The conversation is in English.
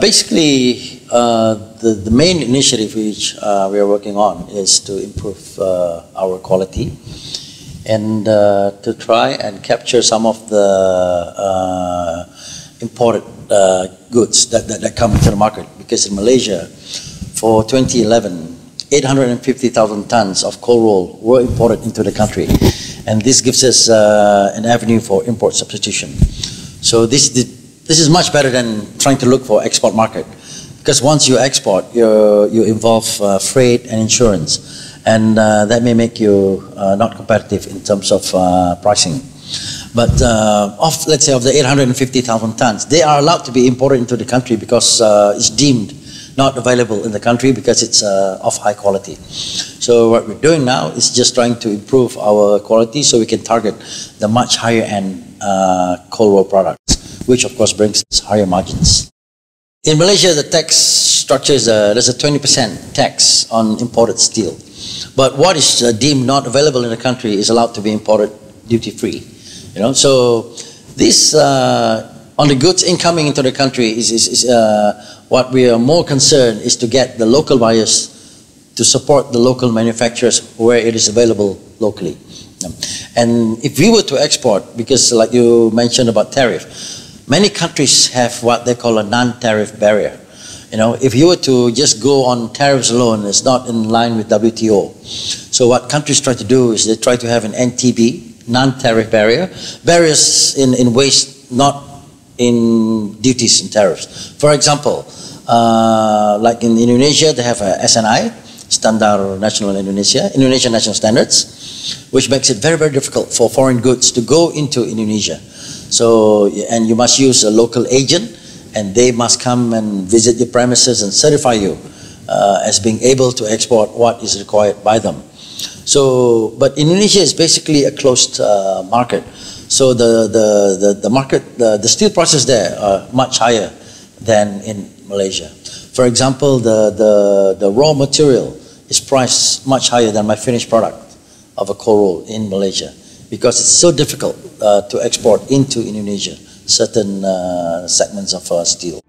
Basically, uh, the, the main initiative which uh, we are working on is to improve uh, our quality and uh, to try and capture some of the uh, imported uh, goods that, that, that, come into the market. Because in Malaysia, for 2011, 850,000 tons of cold roll were imported into the country. And this gives us an avenue for import substitution. So this, this is much better than trying to look for export market because once you export, you you involve uh, freight and insurance, and uh, that may make you uh, not competitive in terms of uh, pricing. But uh, of let's say of the 850,000 tons, they are allowed to be imported into the country because uh, it's deemed not available in the country because it's of high quality. So what we're doing now is just trying to improve our quality so we can target the much higher end cold roll products which of course brings higher margins. In Malaysia, the tax structure is a, there's a 20% tax on imported steel. But what is uh, deemed not available in the country is allowed to be imported duty free. You know, so this uh, on the goods incoming into the country is, is, is uh, what we are more concerned is to get the local buyers to support the local manufacturers where it is available locally. And if we were to export, because like you mentioned about tariff, Many countries have what they call a non-tariff barrier. You know, if you were to just go on tariffs alone, it's not in line with WTO. So what countries try to do is they try to have an NTB, non-tariff barrier, barriers in, in waste, not in duties and tariffs. For example, uh, like in Indonesia, they have a SNI, Standard National Indonesia, Indonesian National Standards, which makes it very, very difficult for foreign goods to go into Indonesia. So, and you must use a local agent and they must come and visit your premises and certify you uh, as being able to export what is required by them. So, but Indonesia is basically a closed uh, market. So the, the, the, the market, the, the steel prices there are much higher than in Malaysia. For example, the, the, the raw material is priced much higher than my finished product of a roll in Malaysia because it's so difficult to export into Indonesia certain uh, segments of uh, steel.